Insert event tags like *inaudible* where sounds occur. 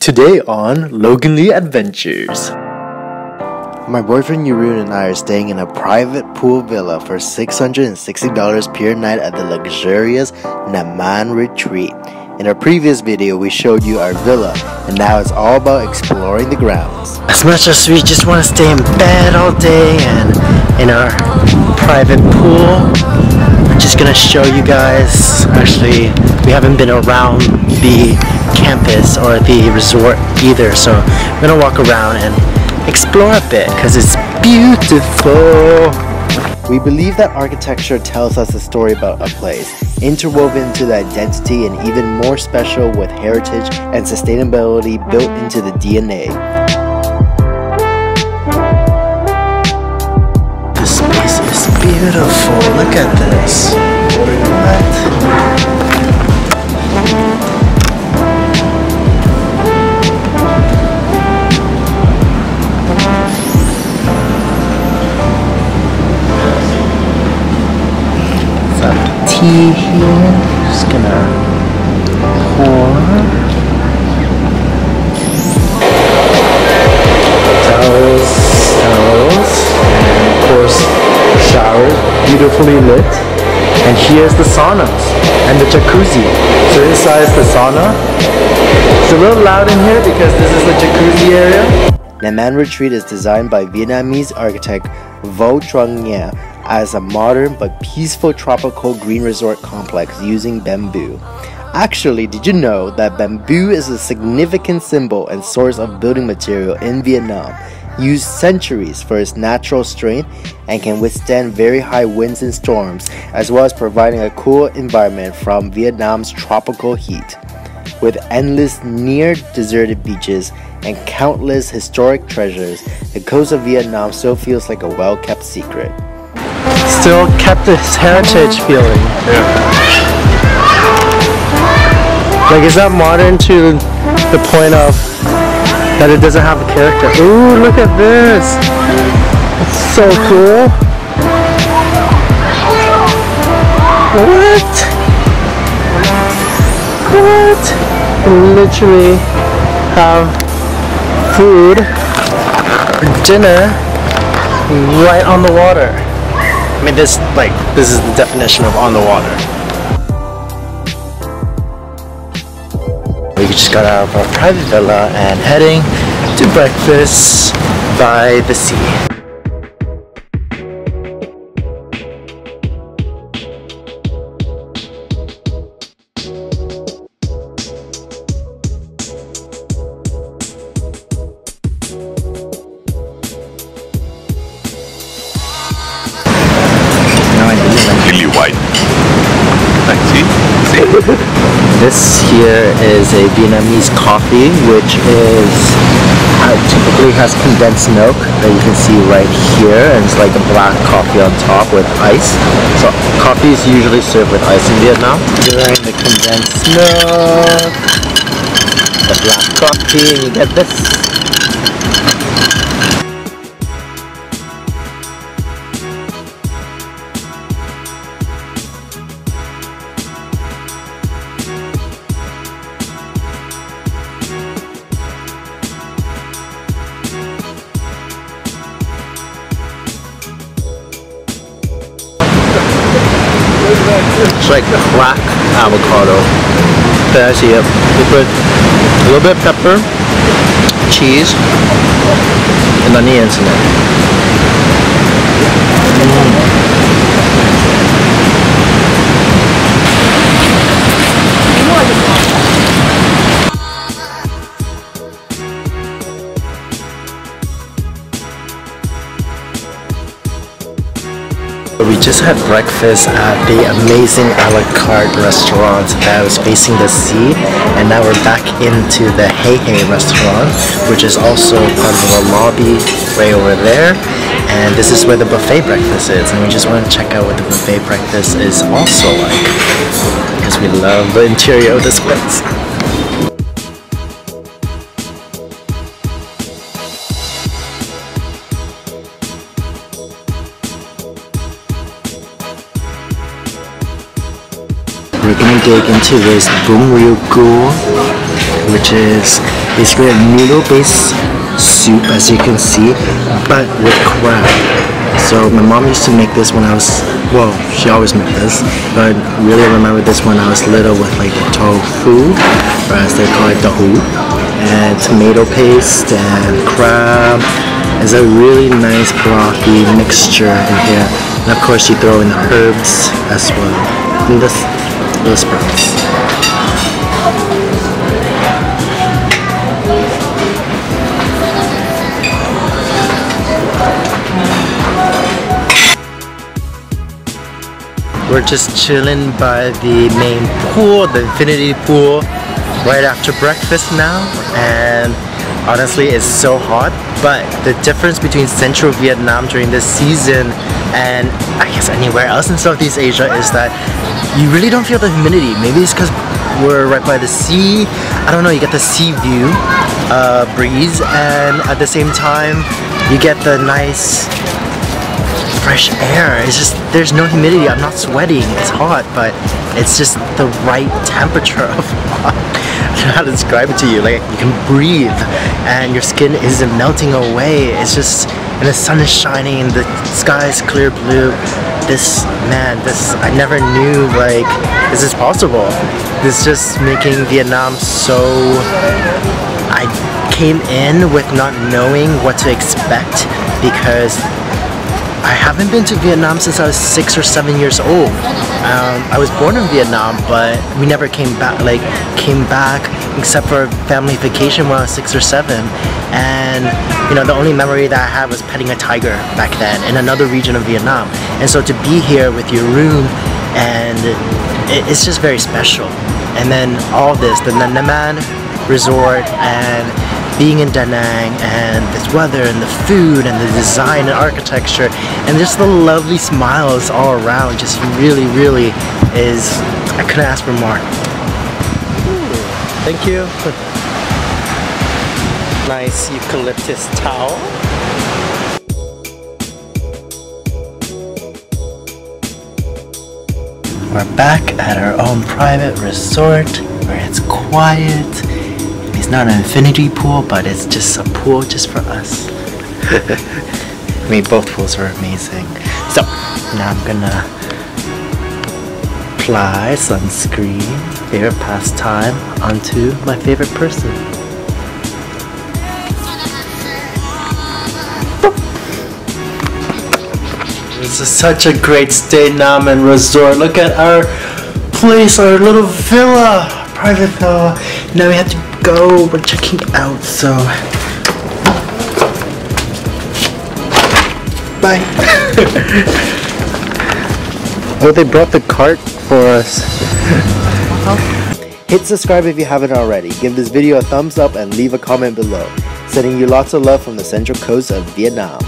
Today on Logan Ly Adventures. My boyfriend Yurun and I are staying in a private pool villa for $660 per night at the luxurious Naman Retreat. In our previous video, we showed you our villa, and now it's all about exploring the grounds. As much as we just want to stay in bed all day and in our private pool, I'm just gonna show you guys. Actually, we haven't been around the campus or the resort either, so I'm gonna walk around and explore a bit because it's beautiful. We believe that architecture tells us a story about a place, interwoven into the identity and even more special with heritage and sustainability built into the DNA. Beautiful. Look at this. What? tea here. Just gonna pour. Towels, towels, beautifully lit. And here's the saunas and the jacuzzi. So inside is the sauna. It's a little loud in here because this is the jacuzzi area. Naman Retreat is designed by Vietnamese architect Vo Trong Nghia as a modern but peaceful tropical green resort complex using bamboo. Actually, did you know that bamboo is a significant symbol and source of building material in Vietnam, used centuries for its natural strength and can withstand very high winds and storms, as well as providing a cool environment from Vietnam's tropical heat. With endless near deserted beaches and countless historic treasures, the coast of Vietnam still feels like a well kept secret still kept this heritage feeling. Yeah. Like, is that modern to the point of that it doesn't have a character? Ooh, look at this! It's so cool! What? What? Literally have food dinner right on the water. I mean, this like this is the definition of on the water. We just got out of our private villa and heading to breakfast by the sea. white. Like, see? See? This here is a Vietnamese coffee, which is uh, typically has condensed milk that you can see right here, and it's like a black coffee on top with ice. So coffee is usually served with ice in Vietnam. During the condensed milk, the black coffee, and you get this. It's like black avocado. See it. We put a little bit of pepper, cheese, and onions in it. Mm. We just had breakfast at the amazing a la carte restaurant that was facing the sea and now we're back into the Hey Hey restaurant which is also part of the lobby way over there and this is where the buffet breakfast is and we just want to check out what the buffet breakfast is also like because we love the interior of this place. Gonna dig into this Bun Rieu Cua, which is Basically a noodle-based soup, as you can see, but with crab. So my mom used to make this when I was, well, she always made this, but really I remember this when I was little with like the tofu, or as they call it, tohu, and tomato paste and crab. It's a really nice brothy mixture in here. And of course you throw in the herbs as well. This. We're just chilling by the main pool, the infinity pool, right after breakfast now. And honestly, it's so hot. But the difference between central Vietnam during this season and I guess anywhere else in Southeast Asia is that you really don't feel the humidity. Maybe it's because we're right by the sea. I don't know, you get the sea view uh, breeze and at the same time you get the nice fresh air. It's just, there's no humidity. I'm not sweating. It's hot, but it's just the right temperature of *laughs* don't know how to describe it to you. Like, you can breathe and your skin isn't melting away. It's just, and the sun is shining, the sky is clear blue. This, man, this, I never knew, like, this is possible. This is just making Vietnam so I came in with not knowing what to expect because I haven't been to Vietnam since I was six or seven years old. Um, I was born in Vietnam, but we never came back. Like came back except for family vacation when I was six or seven. And you know, the only memory that I had was petting a tiger back then in another region of Vietnam. And so to be here with Yurun, and it, it's just very special. And then all this, the Nanaman Resort, and being in Da Nang and this weather and the food and the design and architecture and just the lovely smiles all around just really really is I couldn't ask for more. Ooh, thank you. *laughs* nice eucalyptus towel. We're back at our own private resort where it's quiet. It's not an infinity pool, but it's just a pool just for us. *laughs* I mean, both pools are amazing. So, now I'm gonna apply sunscreen, favorite pastime, onto my favorite person. This is such a great stay Naman resort. Look at our place, our little villa, private villa. Now we have to go. We're checking out, so bye. *laughs* oh, they brought the cart for us. *laughs* Hit subscribe if you haven't already. Give this video a thumbs up and leave a comment below. Sending you lots of love from the central coast of Vietnam.